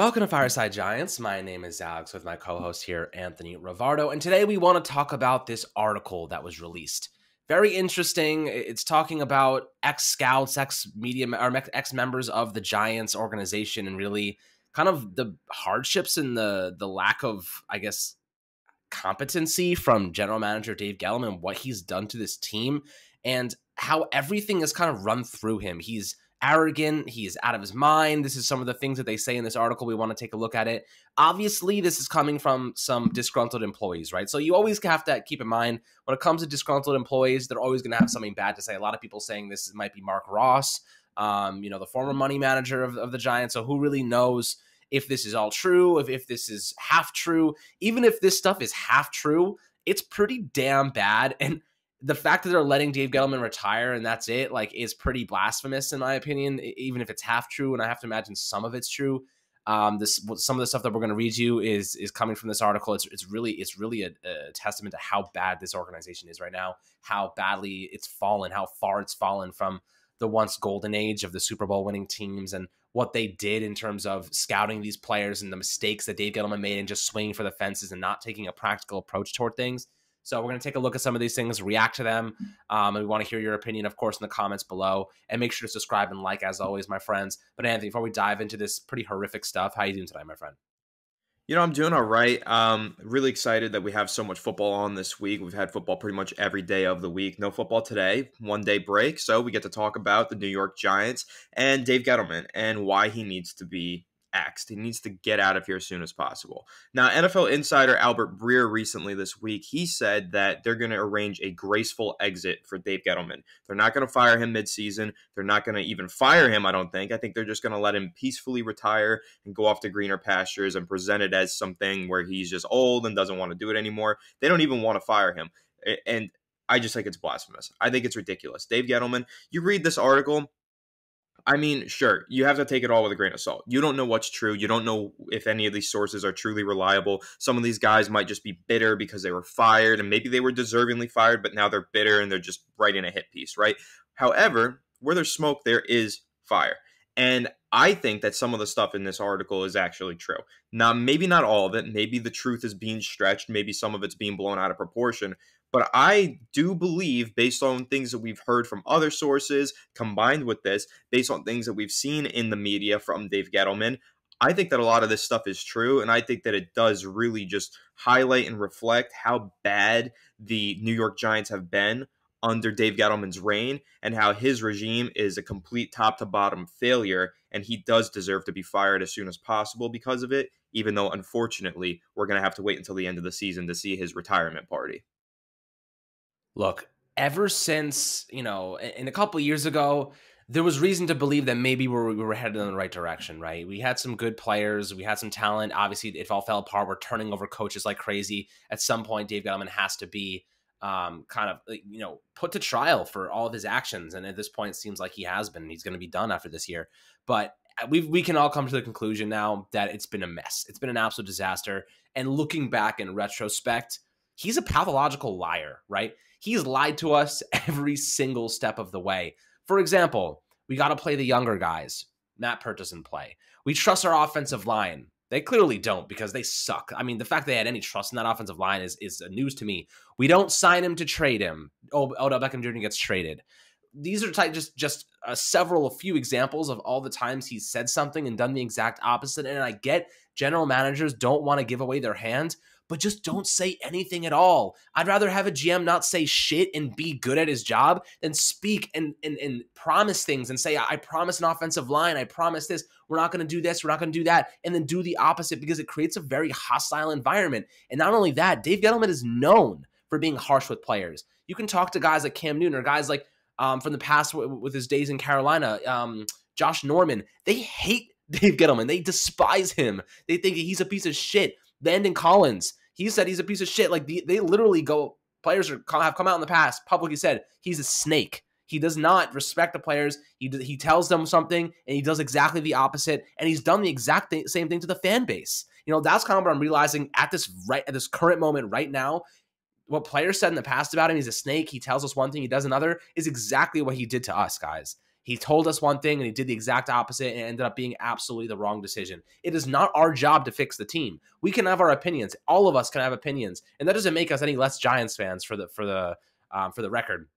Welcome to Fireside Giants. My name is Alex with my co host here, Anthony Rivardo. And today we want to talk about this article that was released. Very interesting. It's talking about ex scouts, ex media, or ex members of the Giants organization, and really kind of the hardships and the the lack of, I guess, competency from general manager Dave Gettleman, what he's done to this team, and how everything is kind of run through him. He's arrogant. He is out of his mind. This is some of the things that they say in this article. We want to take a look at it. Obviously, this is coming from some disgruntled employees, right? So you always have to keep in mind when it comes to disgruntled employees, they're always going to have something bad to say. A lot of people saying this might be Marc Ross, um, you know, the former money manager of, of the Giants. So who really knows? if this is all true, if, if this is half true, even if this stuff is half true, it's pretty damn bad. And the fact that they're letting Dave Gettleman retire and that's it, like, is pretty blasphemous in my opinion. Even if it's half true, and I have to imagine some of it's true. Um, this some of the stuff that we're going to read you is is coming from this article. It's it's really it's really a, a, testament to how bad this organization is right now, how badly it's fallen, how far it's fallen from the once golden age of the Super Bowl winning teams, and what they did in terms of scouting these players and the mistakes that Dave Gettleman made and just swinging for the fences and not taking a practical approach toward things. So we're going to take a look at some of these things, react to them, um, and we want to hear your opinion, of course, in the comments below. And make sure to subscribe and like, as always, my friends. But Anthony, before we dive into this pretty horrific stuff, how you doing today, my friend? You know, I'm doing all right. Um, really excited that we have so much football on this week. We've had football pretty much every day of the week. No football today, one day break. So we get to talk about the New York Giants and Dave Gettleman and why he needs to be axed. He needs to get out of here as soon as possible. Now, NFL insider Albert Breer recently this week, he said that they're going to arrange a graceful exit for Dave Gettleman. They're not going to fire him midseason. They're not going to even fire him, I don't think. I think they're just going to let him peacefully retire and go off to greener pastures and present it as something where he's just old and doesn't want to do it anymore. They don't even want to fire him. And I just think it's blasphemous. I think it's ridiculous. Dave Gettleman, you read this article, I mean, sure, you have to take it all with a grain of salt. You don't know what's true. You don't know if any of these sources are truly reliable. Some of these guys might just be bitter because they were fired and maybe they were deservingly fired, but now they're bitter and they're just writing a hit piece, right? However, where there's smoke, there is fire. And I think that some of the stuff in this article is actually true. Now, maybe not all of it. Maybe the truth is being stretched. Maybe some of it's being blown out of proportion. But I do believe, based on things that we've heard from other sources, combined with this, based on things that we've seen in the media from Dave Gettleman, I think that a lot of this stuff is true. And I think that it does really just highlight and reflect how bad the New York Giants have been under Dave Gettleman's reign and how his regime is a complete top to bottom failure. And he does deserve to be fired as soon as possible because of it, even though unfortunately we're going to have to wait until the end of the season to see his retirement party. Look, ever since, you know, in a couple years ago, there was reason to believe that maybe we were, we were headed in the right direction, right? We had some good players, we had some talent. Obviously, it all fell apart. We're turning over coaches like crazy. At some point, Dave Gettleman has to be um, kind of, you know, put to trial for all of his actions. And at this point, it seems like he has been. He's going to be done after this year. But we we can all come to the conclusion now that it's been a mess. It's been an absolute disaster. And looking back in retrospect, he's a pathological liar, right? He's lied to us every single step of the way. For example, we got to play the younger guys. Matt Peart doesn't play. We trust our offensive line. They clearly don't because they suck. I mean, the fact they had any trust in that offensive line is is news to me. We don't sign him to trade him. Oh, Odell Beckham Jr. gets traded. These are type, just just uh, several, a few examples of all the times he's said something and done the exact opposite. And I get general managers don't want to give away their hand, but just don't say anything at all. I'd rather have a GM not say shit and be good at his job than speak and and, and promise things and say, I promise an offensive line, I promise this, we're not going to do this, we're not going to do that, and then do the opposite because it creates a very hostile environment. And not only that, Dave Gettleman is known for being harsh with players. You can talk to guys like Cam Newton or guys like um, from the past with his days in Carolina, um, Josh Norman. They hate Dave Gettleman. They despise him. They think he's a piece of shit. Landon Collins, he said he's a piece of shit. Like the, they literally go. Players are, have come out in the past publicly said he's a snake. He does not respect the players. He he tells them something and he does exactly the opposite. And he's done the exact th- same thing to the fan base. You know that's kind of what I'm realizing at this right at this current moment right now. What players said in the past about him, he's a snake. He tells us one thing, he does another, is exactly what he did to us, guys. He told us one thing and he did the exact opposite and ended up being absolutely the wrong decision. It is not our job to fix the team. We can have our opinions. All of us can have opinions, and that doesn't make us any less Giants fans for the for the um, for the record.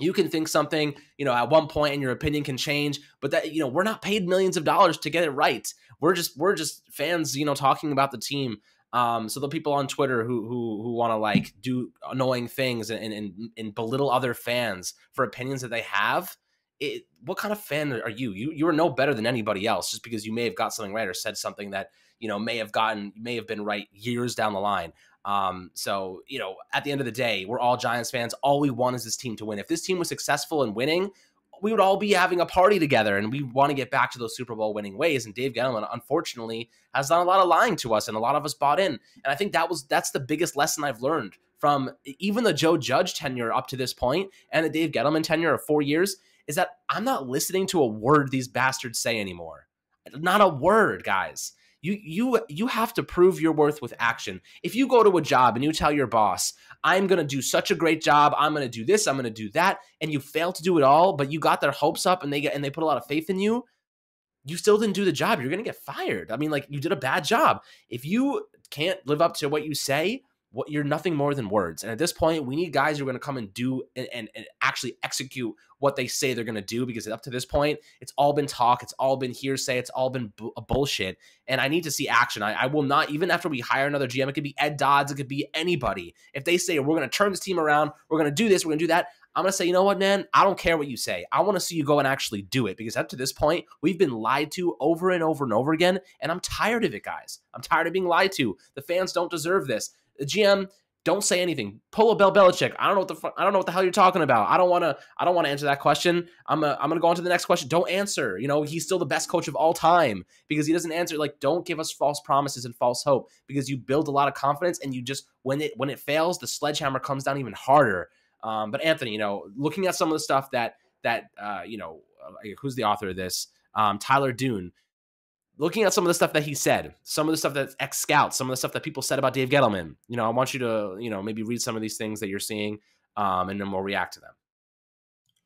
You can think something, you know, at one point and your opinion can change, but that you know, we're not paid millions of dollars to get it right. We're just we're just fans, you know, talking about the team. Um, so the people on Twitter who who who want to like do annoying things and, and and belittle other fans for opinions that they have, it, what kind of fan are you? You you are no better than anybody else just because you may have got something right or said something that you know may have gotten may have been right years down the line. Um, so you know, at the end of the day, we're all Giants fans. All we want is this team to win. If this team was successful in winning, we would all be having a party together, and we want to get back to those Super Bowl winning ways. And Dave Gettleman, unfortunately, has done a lot of lying to us, and a lot of us bought in. And I think that was that's the biggest lesson I've learned from even the Joe Judge tenure up to this point, and the Dave Gettleman tenure of four years is that I'm not listening to a word these bastards say anymore. Not a word, guys. You you you have to prove your worth with action. If you go to a job and you tell your boss, "I'm going to do such a great job. I'm going to do this, I'm going to do that," and you fail to do it all, but you got their hopes up and they get and they put a lot of faith in you, you still didn't do the job. You're going to get fired. I mean, like you did a bad job. If you can't live up to what you say, what you're nothing more than words. And at this point, we need guys who are going to come and do and, and, and actually execute what they say they're going to do because up to this point, it's all been talk, it's all been hearsay, it's all been bu- bullshit. And I need to see action. I, I, will not, even after we hire another GM, it could be Ed Dodds, it could be anybody. If they say, we're going to turn this team around, we're going to do this, we're going to do that, I'm going to say, you know what, man? I don't care what you say. I want to see you go and actually do it because up to this point, we've been lied to over and over and over again. And I'm tired of it, guys. I'm tired of being lied to. The fans don't deserve this. The GM don't say anything. Pull a Bill Belichick. I don't know what the I don't know what the hell you're talking about. I don't want to. I don't want to answer that question. I'm a, I'm gonna go on to the next question. Don't answer. You know he's still the best coach of all time because he doesn't answer. Like don't give us false promises and false hope because you build a lot of confidence and you just when it when it fails the sledgehammer comes down even harder. Um, but Anthony, you know, looking at some of the stuff that that uh, you know, uh, who's the author of this? Um, Tyler Dunne looking at some of the stuff that he said, some of the stuff that ex scouts, some of the stuff that people said about Dave Gettleman, you know, I want you to, you know, maybe read some of these things that you're seeing, um, and then we'll react to them.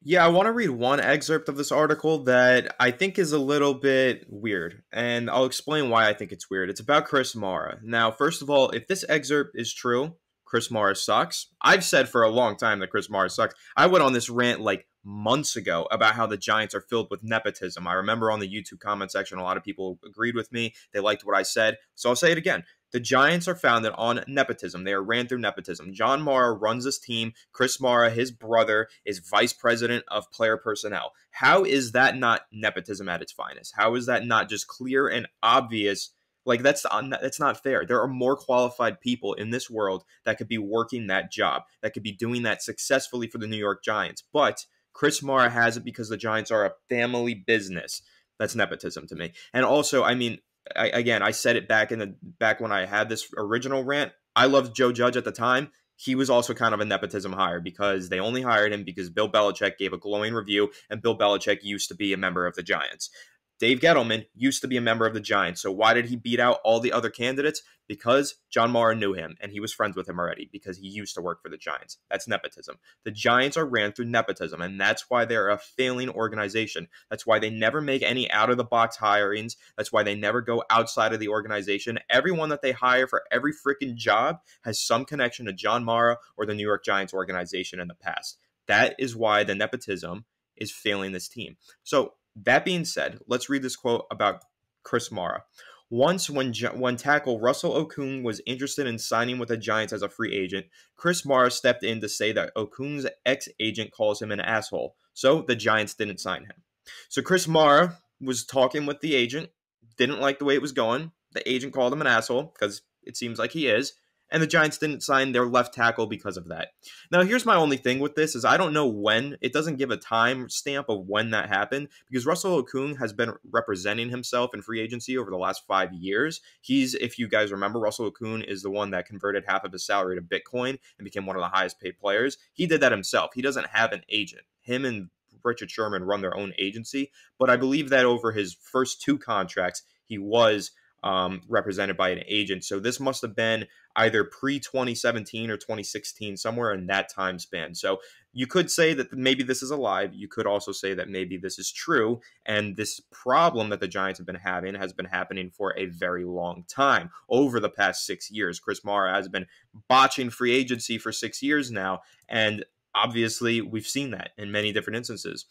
Yeah, I want to read one excerpt of this article that I think is a little bit weird, and I'll explain why I think it's weird. It's about Chris Mara. Now, first of all, if this excerpt is true, Chris Mara sucks. I've said for a long time that Chris Mara sucks. I went on this rant like months ago about how the Giants are filled with nepotism. I remember on the YouTube comment section, a lot of people agreed with me. They liked what I said. So I'll say it again. The Giants are founded on nepotism. They are ran through nepotism. John Mara runs this team. Chris Mara, his brother, is vice president of player personnel. How is that not nepotism at its finest? How is that not just clear and obvious? Like that's mm. that's not fair. There are more qualified people in this world that could be working that job, that could be doing that successfully for the New York Giants. But Chris Mara has it because the Giants are a family business. That's nepotism to me. And also, I mean, I, again, I said it back in the back when I had this original rant. I loved Joe Judge at the time. He was also kind of a nepotism hire because they only hired him because Bill Belichick gave a glowing review, and Bill Belichick used to be a member of the Giants. Dave Gettleman used to be a member of the Giants. So why did he beat out all the other candidates? Because John Mara knew him and he was friends with him already because he used to work for the Giants. That's nepotism. The Giants are ran through nepotism, and that's why they're a failing organization. That's why they never make any out of the box hirings. That's why they never go outside of the organization. Everyone that they hire for every freaking job has some connection to John Mara or the New York Giants organization in the past. That is why the nepotism is failing this team. So that being said, let's read this quote about Chris Mara. Once, when when tackle Russell Okung was interested in signing with the Giants as a free agent, Chris Mara stepped in to say that Okung's ex-agent calls him an asshole, so the Giants didn't sign him. So Chris Mara was talking with the agent, didn't like the way it was going. The agent called him an asshole because it seems like he is and the Giants didn't sign their left tackle because of that. Now, here's my only thing with this is I don't know when. It doesn't give a time stamp of when that happened because Russell Okung has been representing himself in free agency over the last five years. He's, if you guys remember, Russell Okung is the one that converted half of his salary to Bitcoin and became one of the highest paid players. He did that himself. He doesn't have an agent. Him and Richard Sherman run their own agency, but I believe that over his first two contracts, he was um, represented by an agent. So this must have been, either pre 2017 or 2016, somewhere in that time span. So you could say that maybe this is a lie. You could also say that maybe this is true. And this problem that the Giants have been having has been happening for a very long time over the past six years. Chris Mara has been botching free agency for six years now. And obviously, we've seen that in many different instances.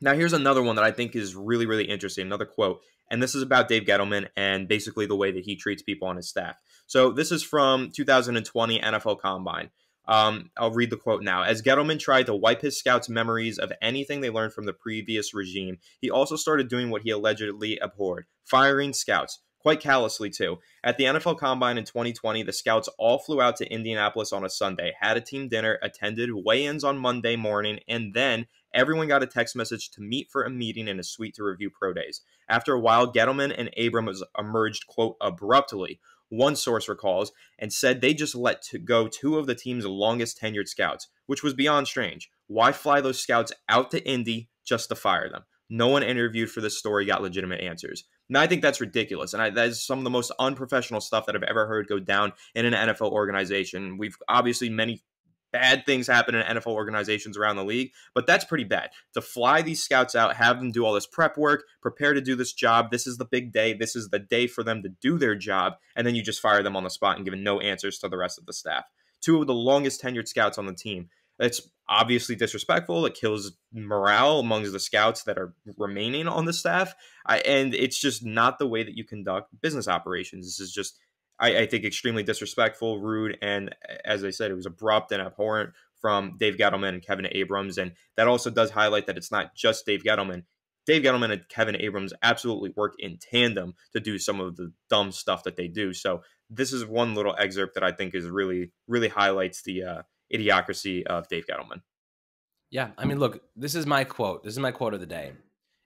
Now, here's another one that I think is really, really interesting. Another quote. And this is about Dave Gettleman and basically the way that he treats people on his staff. So, this is from 2020 NFL Combine. Um, I'll read the quote now. As Gettleman tried to wipe his scouts' memories of anything they learned from the previous regime, he also started doing what he allegedly abhorred firing scouts quite callously too. At the NFL Combine in 2020, the scouts all flew out to Indianapolis on a Sunday, had a team dinner, attended weigh-ins on Monday morning, and then everyone got a text message to meet for a meeting in a suite to review pro days. After a while, Gettleman and Abrams emerged, quote, abruptly, one source recalls, and said they just let to go two of the team's longest tenured scouts, which was beyond strange. Why fly those scouts out to Indy just to fire them? No one interviewed for this story got legitimate answers. Now, I think that's ridiculous. And I, that is some of the most unprofessional stuff that I've ever heard go down in an NFL organization. We've obviously many bad things happen in NFL organizations around the league, but that's pretty bad. To fly these scouts out, have them do all this prep work, prepare to do this job. This is the big day. This is the day for them to do their job. And then you just fire them on the spot and give no answers to the rest of the staff. Two of the longest tenured scouts on the team. It's obviously disrespectful. It kills morale amongst the scouts that are remaining on the staff. I, and it's just not the way that you conduct business operations. This is just, I, I, think, extremely disrespectful, rude, and as I said, it was abrupt and abhorrent from Dave Gettleman and Kevin Abrams. And that also does highlight that it's not just Dave Gettleman. Dave Gettleman and Kevin Abrams absolutely work in tandem to do some of the dumb stuff that they do. So this is one little excerpt that I think is really, really highlights the uh, idiocracy of Dave Gettleman. Yeah, I mean, look, this is my quote. This is my quote of the day.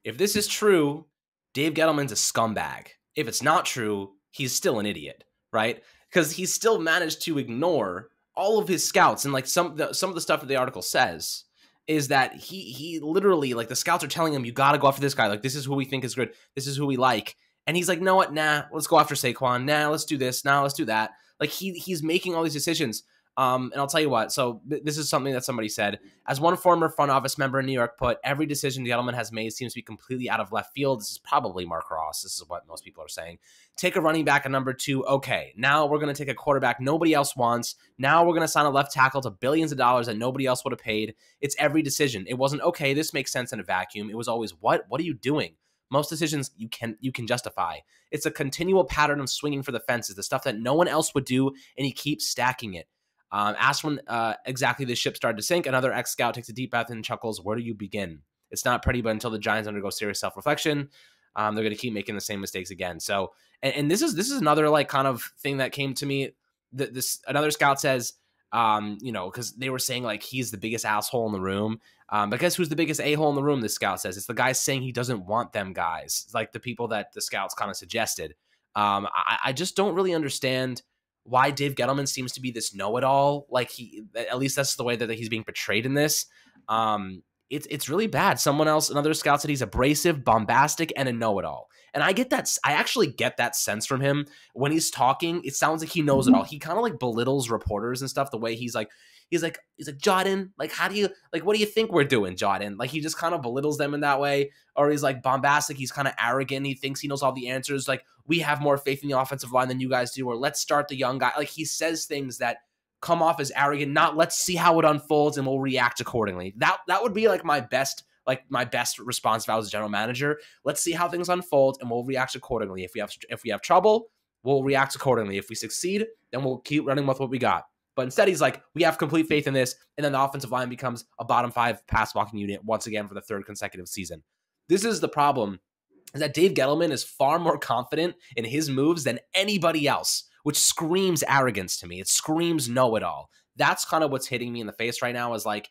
If this is true, Dave Gettleman's a scumbag. If it's not true, he's still an idiot, right? Because he still managed to ignore all of his scouts and like some the, some of the stuff that the article says is that he he literally like the scouts are telling him you got to go after this guy. Like this is who we think is good. This is who we like. And he's like no what? Nah let's go after Saquon. Nah let's do this. Now nah, let's do that. Like he he's making all these decisions um, and I'll tell you what. So th- this is something that somebody said. As one former front office member in New York put, every decision the Gettleman has made seems to be completely out of left field. This is probably Marc Ross. This is what most people are saying. Take a running back at number two. Okay, now we're going to take a quarterback nobody else wants. Now we're going to sign a left tackle to billions of dollars that nobody else would have paid. It's every decision. It wasn't okay. This makes sense in a vacuum. It was always what? What are you doing? most decisions you can you can justify. It's a continual pattern of swinging for the fences, the stuff that no one else would do, and he keeps stacking it. Um, asked when uh, exactly the ship started to sink, another ex scout takes a deep breath and chuckles. Where do you begin? It's not pretty, but until the Giants undergo serious self reflection, um, they're going to keep making the same mistakes again. So, and, and, this is this is another like kind of thing that came to me. That this another scout says, um, you know, because they were saying like he's the biggest asshole in the room. Um, but guess who's the biggest a hole in the room? This scout says it's the guy saying he doesn't want them guys, it's like the people that the scouts kind of suggested. Um, I, I just don't really understand why Dave Gettleman seems to be this know-it-all. Like he, at least that's the way that he's being portrayed in this. Um, it's it's really bad. Someone else, another scout said he's abrasive, bombastic, and a know-it-all. And I get that. I actually get that sense from him when he's talking. It sounds like he knows it all. He kind of like belittles reporters and stuff. The way he's like, he's like, he's like, Jordan, like, how do you like? What do you think we're doing, Jordan? Like, he just kind of belittles them in that way. Or he's like bombastic. He's kind of arrogant. He thinks he knows all the answers. Like, we have more faith in the offensive line than you guys do. Or let's start the young guy. Like, he says things that come off as arrogant. Not let's see how it unfolds and we'll react accordingly. That that would be like my best like my best response if I was a general manager. Let's see how things unfold and we'll react accordingly. If we have if we have trouble, we'll react accordingly. If we succeed, then we'll keep running with what we got. But instead, he's like, we have complete faith in this. And then the offensive line becomes a bottom five pass blocking unit once again for the third consecutive season. This is the problem is that Dave Gettleman is far more confident in his moves than anybody else, which screams arrogance to me. It screams know it all. That's kind of what's hitting me in the face right now is like,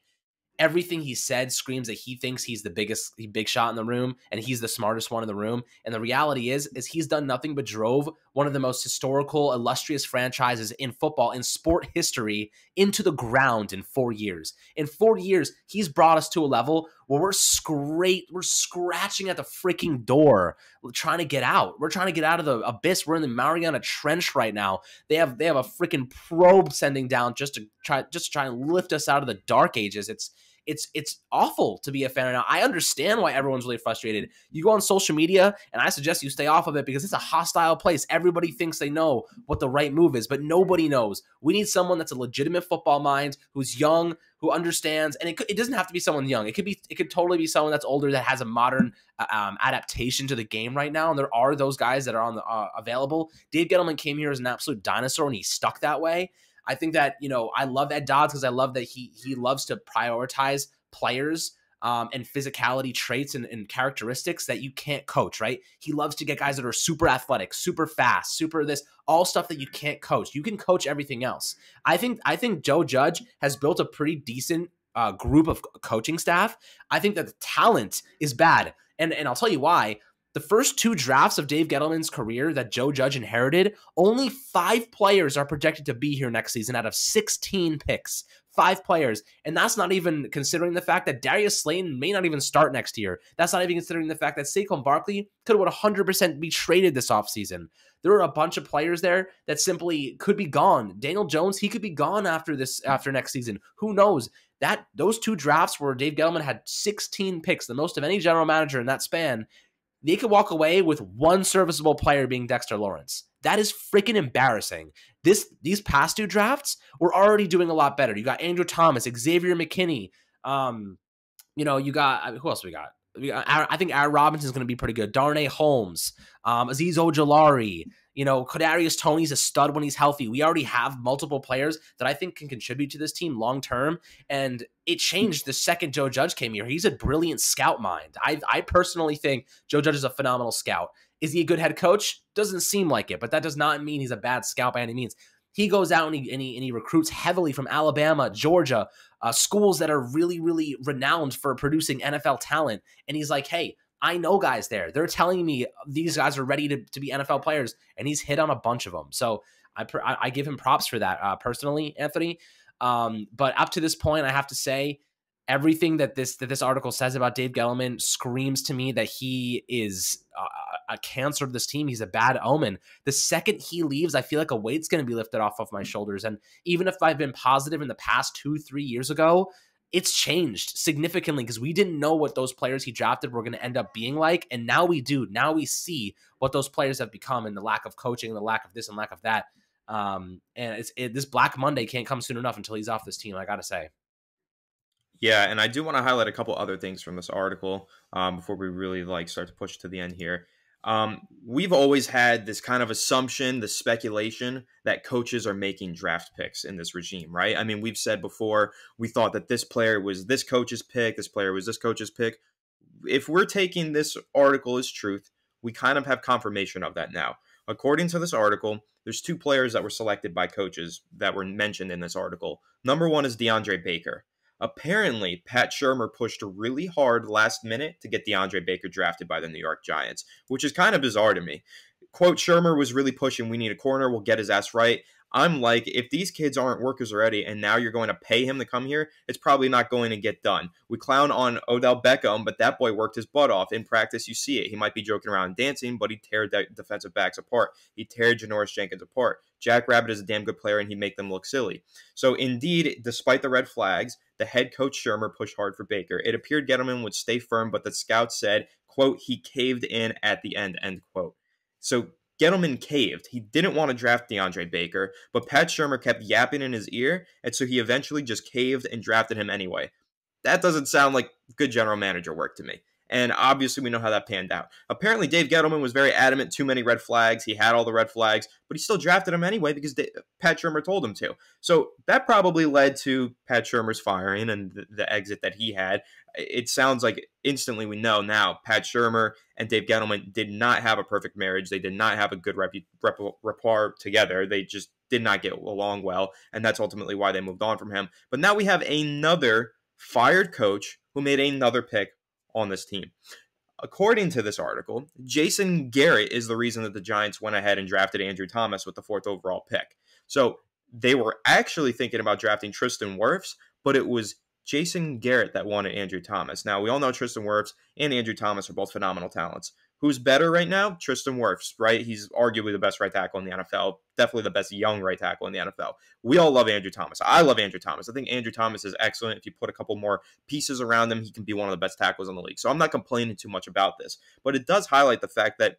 everything he said screams that he thinks he's the biggest big shot in the room and he's the smartest one in the room and the reality is is he's done nothing but drove one of the most historical, illustrious franchises in football in sport history into the ground in four years. In four years, he's brought us to a level where we're scrape, we're scratching at the freaking door, trying to get out. We're trying to get out of the abyss. We're in the Mariana Trench right now. They have they have a freaking probe sending down just to try just to try and lift us out of the dark ages. It's it's it's awful to be a fan right now. I understand why everyone's really frustrated. You go on social media, and I suggest you stay off of it because it's a hostile place. Everybody thinks they know what the right move is, but nobody knows. We need someone that's a legitimate football mind, who's young, who understands, and it, it doesn't have to be someone young. It could be it could totally be someone that's older that has a modern uh, um, adaptation to the game right now. And there are those guys that are on the uh, available. Dave Gettleman came here as an absolute dinosaur, and he's stuck that way. I think that you know I love Ed Dodds because I love that he he loves to prioritize players um, and physicality traits and, and, characteristics that you can't coach, right? He loves to get guys that are super athletic, super fast, super this, all stuff that you can't coach. You can coach everything else. I think I think Joe Judge has built a pretty decent uh, group of coaching staff. I think that the talent is bad, and and I'll tell you why. The first two drafts of Dave Gettleman's career that Joe Judge inherited, only five players are projected to be here next season out of 16 picks. Five players. And that's not even considering the fact that Darius Slayton may not even start next year. That's not even considering the fact that Saquon Barkley could would 100% be traded this offseason. There are a bunch of players there that simply could be gone. Daniel Jones, he could be gone after this after next season. Who knows? That those two drafts where Dave Gettleman had 16 picks, the most of any general manager in that span, they could walk away with one serviceable player being Dexter Lawrence. That is freaking embarrassing. This these past two drafts were already doing a lot better. You got Andrew Thomas, Xavier McKinney. Um, you know, you got who else we got? I think Aaron Robinson is going to be pretty good. Darnay Holmes, um, Azeez Ojulari, you know, Kadarius Toney's a stud when he's healthy. We already have multiple players that I think can contribute to this team long term. And it changed the second Joe Judge came here. He's a brilliant scout mind. I, I personally think Joe Judge is a phenomenal scout. Is he a good head coach? Doesn't seem like it, but that does not mean he's a bad scout by any means. He goes out and he, and he, and he recruits heavily from Alabama, Georgia, uh, schools that are really, really renowned for producing NFL talent. And he's like, hey, I know guys there. They're telling me these guys are ready to, to be NFL players, and he's hit on a bunch of them. So I, I give him props for that uh, personally, Anthony. Um, but up to this point, I have to say everything that this that this article says about Dave Gettleman screams to me that he is a, cancer of this team. He's a bad omen. The second he leaves, I feel like a weight's going to be lifted off of my shoulders. And even if I've been positive in the past two, three years ago, it's changed significantly because we didn't know what those players he drafted were going to end up being like. And now we do. Now we see what those players have become and the lack of coaching the lack of this and lack of that. Um, and it's it, this Black Monday can't come soon enough until he's off this team. I got to say. Yeah, and I do want to highlight a couple other things from this article um, before we really like start to push to the end here. Um, we've always had this kind of assumption, the speculation that coaches are making draft picks in this regime, right? I mean, we've said before we thought that this player was this coach's pick, this player was this coach's pick. If we're taking this article as truth, we kind of have confirmation of that now. According to this article, there's two players that were selected by coaches that were mentioned in this article. Number one is DeAndre Baker. Apparently, Pat Shurmur pushed really hard last minute to get DeAndre Baker drafted by the New York Giants, which is kind of bizarre to me. Quote, Shurmur was really pushing, we need a corner, we'll get his ass right. I'm like, if these kids aren't workers already and now you're going to pay him to come here, it's probably not going to get done. We clown on Odell Beckham, but that boy worked his butt off. In practice, you see it. He might be joking around dancing, but he tear defensive backs apart. He tear Janoris Jenkins apart. Jack Rabbit is a damn good player and he'd make them look silly. So, indeed, despite the red flags, the head coach Shurmur pushed hard for Baker. It appeared Gettleman would stay firm, but the scouts said, quote, he caved in at the end, end quote. So Gettleman caved. He didn't want to draft DeAndre Baker, but Pat Shurmur kept yapping in his ear, and so he eventually just caved and drafted him anyway. That doesn't sound like good general manager work to me. And obviously, we know how that panned out. Apparently, Dave Gettleman was very adamant. Too many red flags. He had all the red flags, but he still drafted him anyway because Pat Shurmur told him to. So that probably led to Pat Shurmur's firing and the, the exit that he had. It sounds like instantly we know now Pat Shurmur and Dave Gettleman did not have a perfect marriage. They did not have a good rep- rapport together. They just did not get along well, and that's ultimately why they moved on from him. But now we have another fired coach who made another pick on this team. according to this article, Jason Garrett is the reason that the Giants went ahead and drafted Andrew Thomas with the fourth overall pick. So they were actually thinking about drafting Tristan Wirfs, but it was Jason Garrett that wanted Andrew Thomas. Now, we all know Tristan Wirfs and Andrew Thomas are both phenomenal talents. Who's better right now? Tristan Wirfs, right? He's arguably the best right tackle in the NFL, definitely the best young right tackle in the NFL. We all love Andrew Thomas. I love Andrew Thomas. I think Andrew Thomas is excellent. If you put a couple more pieces around him, he can be one of the best tackles in the league. So I'm not complaining too much about this, but it does highlight the fact that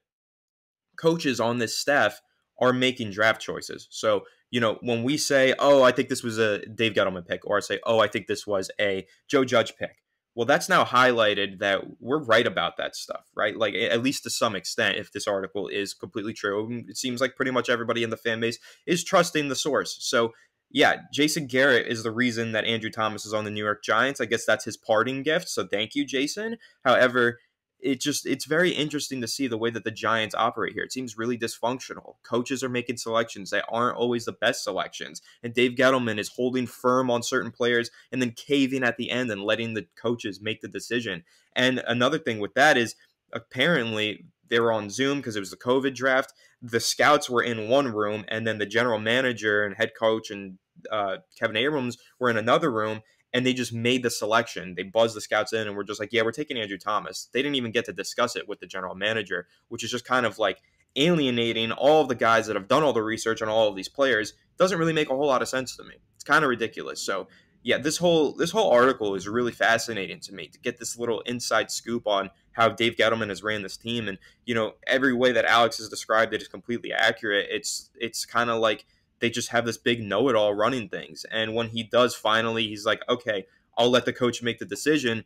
coaches on this staff are making draft choices. So you know, when we say, oh, I think this was a Dave Gettleman pick, or I say, oh, I think this was a Joe Judge pick, well, that's now highlighted that we're right about that stuff, right? Like, at least to some extent, if this article is completely true, um, it seems like pretty much everybody in the fan base is trusting the source. So, yeah, Jason Garrett is the reason that Andrew Thomas is on the New York Giants. I guess that's his parting gift. So, thank you, Jason. However, it just it's very interesting to see the way that the Giants operate here. It seems really dysfunctional. Coaches are making selections that aren't always the best selections, and Dave Gettleman is holding firm on certain players and then caving at the end and letting the coaches make the decision. And another thing with that is apparently they were on Zoom because it was the COVID draft. The scouts were in one room, and then the general manager and head coach and uh, Kevin Abrams were in another room and they just made the selection. They buzzed the scouts in and we're just like, yeah, we're taking Andrew Thomas. They didn't even get to discuss it with the general manager, which is just kind of like alienating all of the guys that have done all the research on all of these players. Doesn't really make a whole lot of sense to me. It's kind of ridiculous. So yeah, this whole this whole article is really fascinating to me to get this little inside scoop on how Dave Gettleman has ran this team, and you know every way that Alex has described it is completely accurate. It's it's kind of like they just have this big know it all running things. And when he does finally, he's like, okay, I'll let the coach make the decision.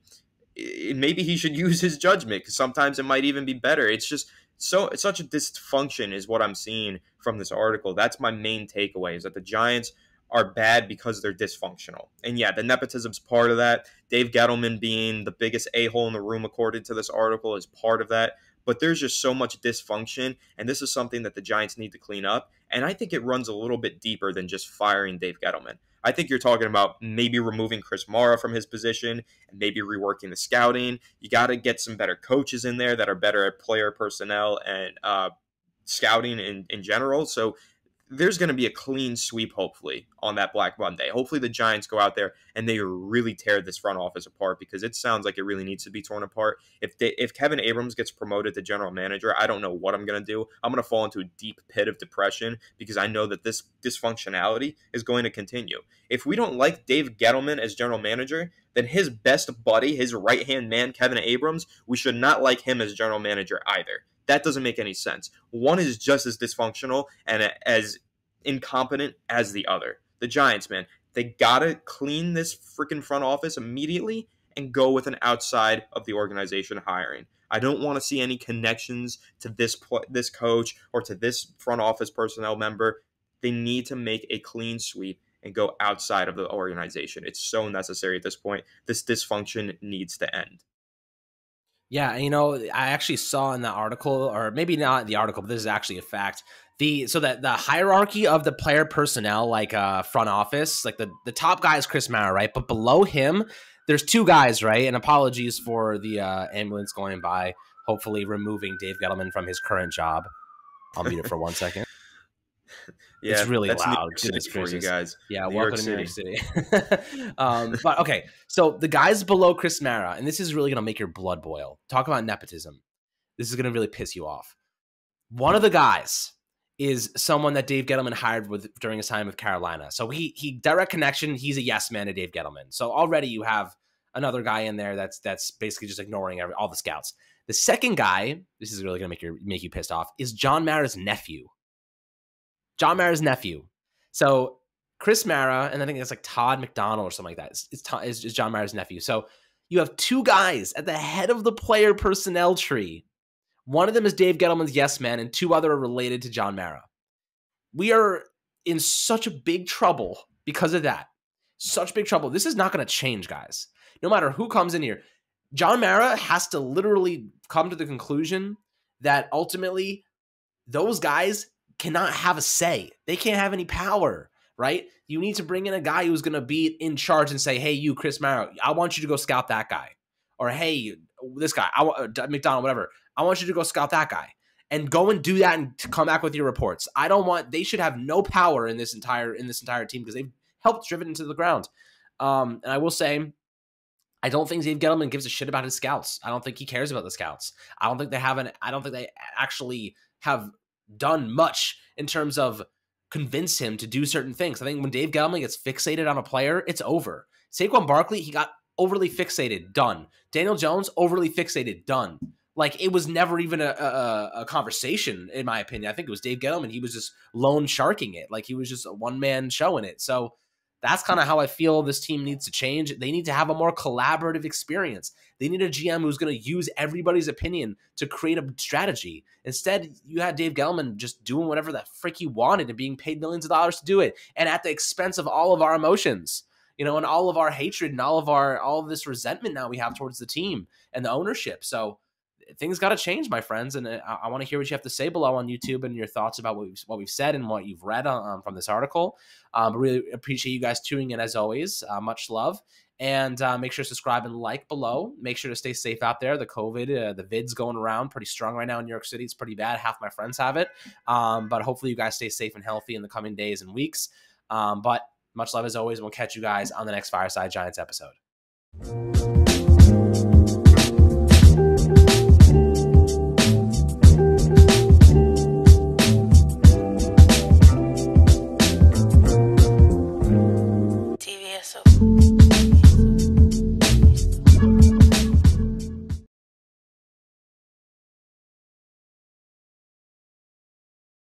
Maybe he should use his judgment because sometimes it might even be better. It's just so it's such a dysfunction is what I'm seeing from this article. That's my main takeaway is that the Giants are bad because they're dysfunctional. And yeah, the nepotism's part of that. Dave Gettleman being the biggest a hole in the room, according to this article, is part of that but there's just so much dysfunction. And this is something that the Giants need to clean up. And I think it runs a little bit deeper than just firing Dave Gettleman. I think you're talking about maybe removing Chris Mara from his position and maybe reworking the scouting. You got to get some better coaches in there that are better at player personnel and uh, scouting in, in general. So there's going to be a clean sweep, hopefully, on that Black Monday. Hopefully, the Giants go out there and they really tear this front office apart because it sounds like it really needs to be torn apart. If they, if Kevin Abrams gets promoted to general manager, I don't know what I'm going to do. I'm going to fall into a deep pit of depression because I know that this dysfunctionality is going to continue. If we don't like Dave Gettleman as general manager, then his best buddy, his right hand man, Kevin Abrams, we should not like him as general manager either. That doesn't make any sense. One is just as dysfunctional and as incompetent as the other. The Giants, man, they gotta clean this freaking front office immediately and go with an outside of the organization hiring. I don't want to see any connections to this pl- this coach or to this front office personnel member. They need to make a clean sweep and go outside of the organization. It's so necessary at this point. This dysfunction needs to end. Yeah, you know, I actually saw in the article, or maybe not the article, but this is actually a fact. The so that the hierarchy of the player personnel, like uh front office, like the the top guy is Chris Mara, right? But below him, there's two guys, right? And apologies for the uh, ambulance going by. Hopefully, removing Dave Gettleman from his current job. I'll mute it for one second. Yeah, it's really loud. For you guys. Yeah, New welcome York to New York City. um, but okay, so the guys below Chris Mara, and this is really gonna make your blood boil. Talk about nepotism. This is gonna really piss you off. One of the guys is someone that Dave Gettleman hired with during his time with Carolina. So he he direct connection. He's a yes man to Dave Gettleman. So already you have another guy in there that's that's basically just ignoring every, all the scouts. The second guy, this is really gonna make you make you pissed off, is John Mara's nephew. John Mara's nephew. So Chris Mara, and I think it's like Todd McDonald or something like that. It's, it's, it's John Mara's nephew. So you have two guys at the head of the player personnel tree. One of them is Dave Gettleman's yes man, and two other are related to John Mara. We are in such a big trouble because of that. Such big trouble. This is not going to change, guys. No matter who comes in here, John Mara has to literally come to the conclusion that ultimately those guys cannot have a say. They can't have any power, right? You need to bring in a guy who's going to be in charge and say, "Hey, you, Chris Mara, I want you to go scout that guy," or "Hey, this guy, I want uh, McDonald, whatever. I want you to go scout that guy and go and do that and come back with your reports. I don't want they should have no power in this entire in this entire team because they've helped driven into the ground. Um, and I will say, I don't think Dave Gettleman gives a shit about his scouts. I don't think he cares about the scouts. I don't think they have an. I don't think they actually have done much in terms of convince him to do certain things. I think when Dave Gettleman gets fixated on a player, it's over. Saquon Barkley, he got overly fixated, done. Daniel Jones, overly fixated, done. Like it was never even a, a, a, conversation, in my opinion. I think it was Dave Gettleman. He was just lone sharking it. Like he was just a one man show in it. So that's kind of how I feel this team needs to change. They need to have a more collaborative experience. They need a GM who's going to use everybody's opinion to create a strategy. Instead, you had Dave Gettleman just doing whatever the frick he wanted and being paid millions of dollars to do it, and at the expense of all of our emotions you know, and all of our hatred and all of our all of this resentment now we have towards the team and the ownership. So things got to change, my friends. And uh, I, I want to hear what you have to say below on YouTube and your thoughts about what we've, what we've said and what you've read um, from this article. Um, really appreciate you guys tuning in as always. Uh, much love. And uh, make sure to subscribe and like below. Make sure to stay safe out there. The COVID, uh, the vids going around pretty strong right now in New York City. It's pretty bad. Half my friends have it. Um, but hopefully you guys stay safe and healthy in the coming days and weeks. Um, but much love as always. We'll catch you guys on the next Fireside Giants episode.